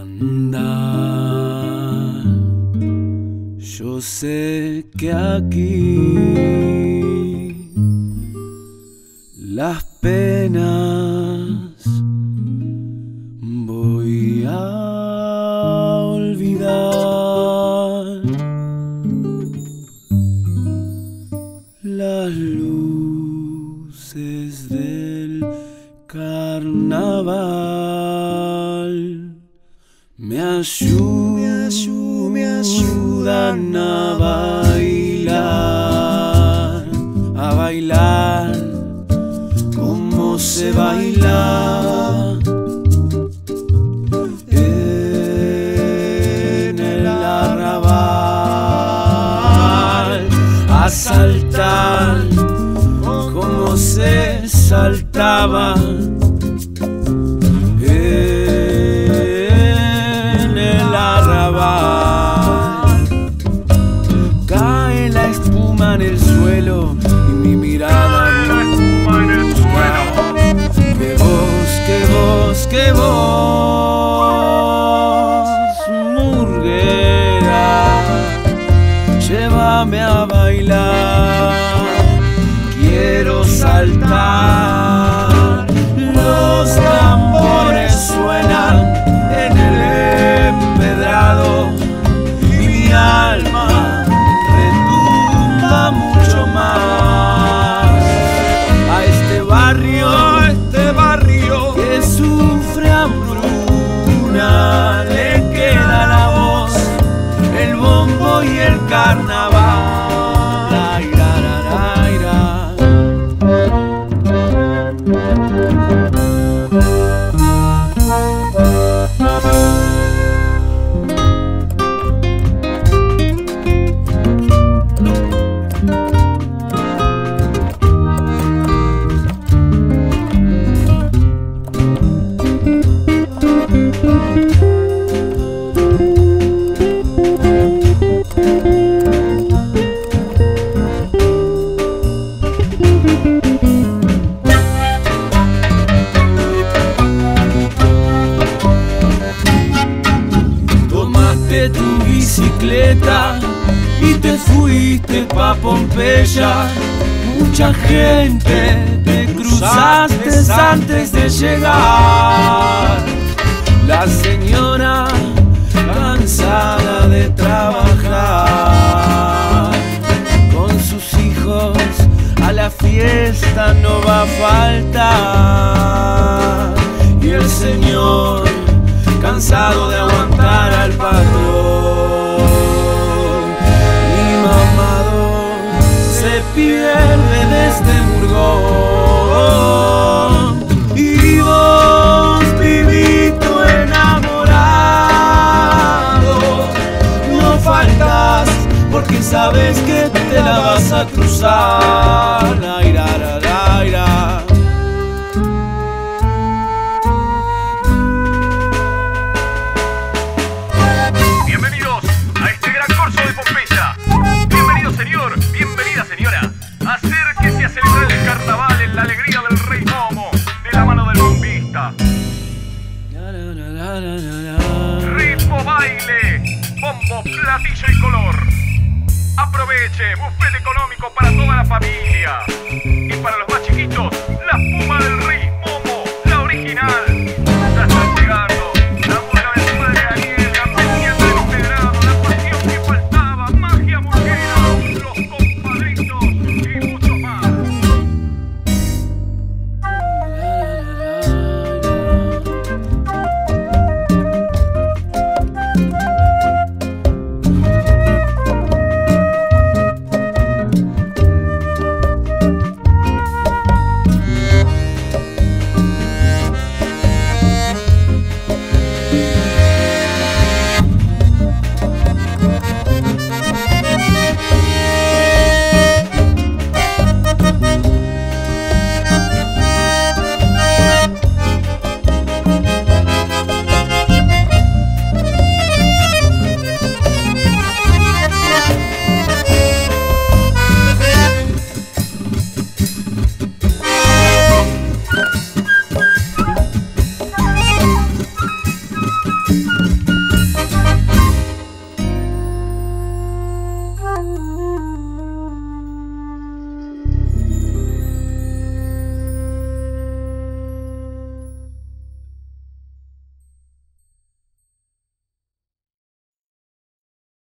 Anda, yo sé que aquí las penas voy a olvidar. Las luces del carnaval me ayudan, me ayudan a bailar, a bailar como se baila en el arrabal, a saltar como se saltaba. Llévame a bailar, quiero saltar, los tambores suenan en el empedrado. Y mi alma retumba mucho más. A este barrio, a este barrio que sufre hambruna, le queda la voz, el bombo y el carnaval. Música Tomaste tu bicicleta y te fuiste pa' Pompeya. Mucha gente te cruzaste antes de llegar. La señora cansada de trabajar sabes que te la vas a cruzar. La, la, ira. Bienvenidos a este gran corso de Pompeya. Bienvenido señor, bienvenida señora. Acérquese a celebrar el carnaval en la alegría del rey Momo, de la mano del bombista. Ritmo baile, bombo, platillo y color. Aproveche, buffet económico para toda la familia. Y para los más chiquitos, la puma del rey.